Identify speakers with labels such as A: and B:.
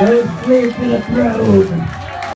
A: Those straight in the throne.